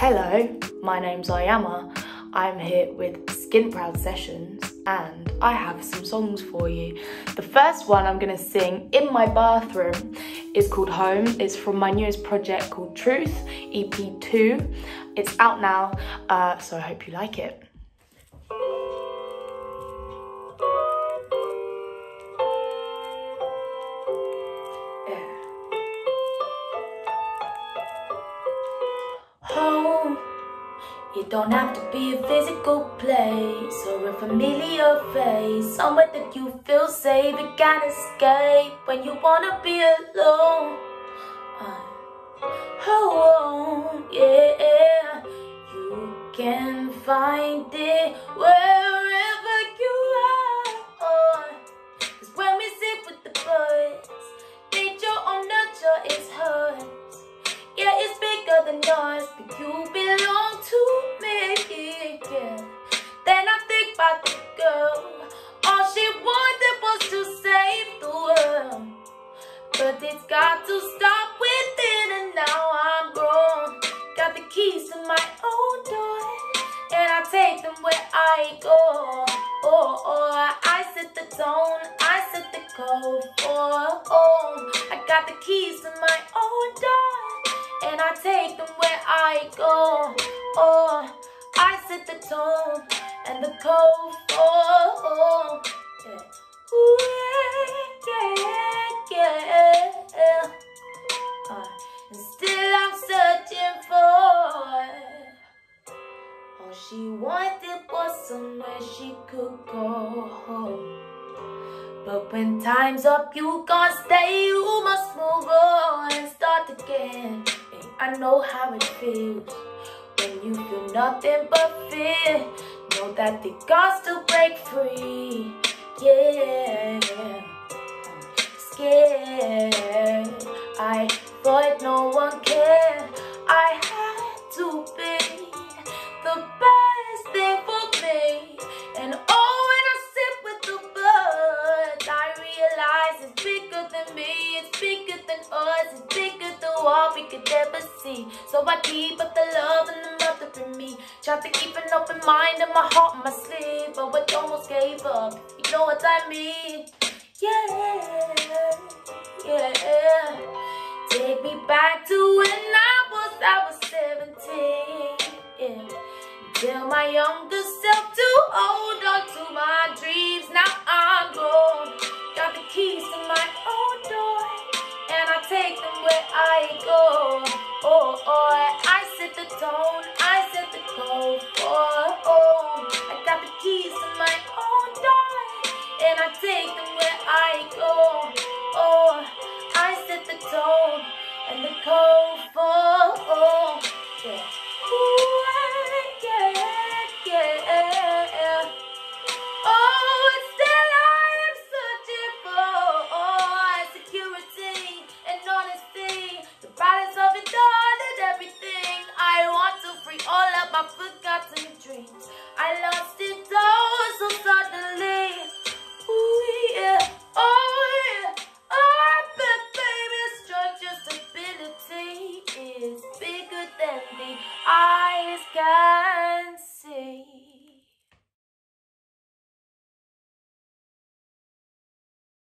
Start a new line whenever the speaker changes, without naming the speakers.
Hello, my name's Iyamah. I'm here with Skin Proud Sessions and I have some songs for you. The first one I'm gonna sing in my bathroom is called Home. It's from my newest project called Truth, EP2. It's out now, uh, so I hope you like it. You don't have to be a physical place or a familiar face. Somewhere that you feel safe and can escape when you wanna be alone. Uh, home, yeah. You can find it wherever you are. Cause when we sit with the birds, nature on nurture is hers. Yeah, it's bigger than yours, but you I go. Oh, oh, oh, I set the tone, I set the code for home. I got the keys to my own door and I take them where I go. Oh, I set the tone and the code could go home. But when time's up, you can't stay, you must move on and start again. I know how it feels when you feel nothing but fear. Know that the gods to break free. Yeah, scared. I thought no one than us. It's bigger than what we could ever see. So I keep up the love and the mother in me. Try to keep an open mind and my heart on my sleeve. But I almost gave up. You know what I mean? Yeah, yeah. Take me back to when I was, I was 17. Yeah. Tell my younger self to hold on to my dreams. Now I'm grown. Got the keys to my own set forgotten dreams. I lost it all so suddenly. Ooh, uh, yeah. Oh, yeah. Oh, but baby, structure's stability is bigger than the eyes can.